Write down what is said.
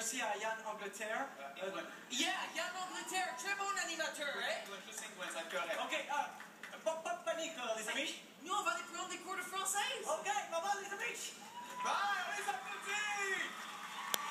merci à Yann Angleterre. Uh, yeah, Yann Angleterre, très bon animateur, eh? L'English, correct. OK, uh,